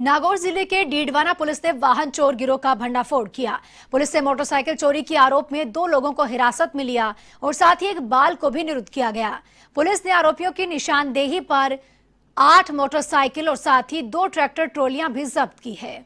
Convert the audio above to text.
नागौर ज़िले के डीडवाना पुलिस ने वाहन चोर गिरोह का भंडाफोड़ किया। पुलिस ने मोटरसाइकिल चोरी के आरोप में दो लोगों को हिरासत में लिया और साथ ही एक बाल को भी निरुद्ध किया गया। पुलिस ने आरोपियों की निशानदेही पर आठ मोटरसाइकिल और साथ ही दो ट्रैक्टर ट्रोलियाँ भी जब्त की है।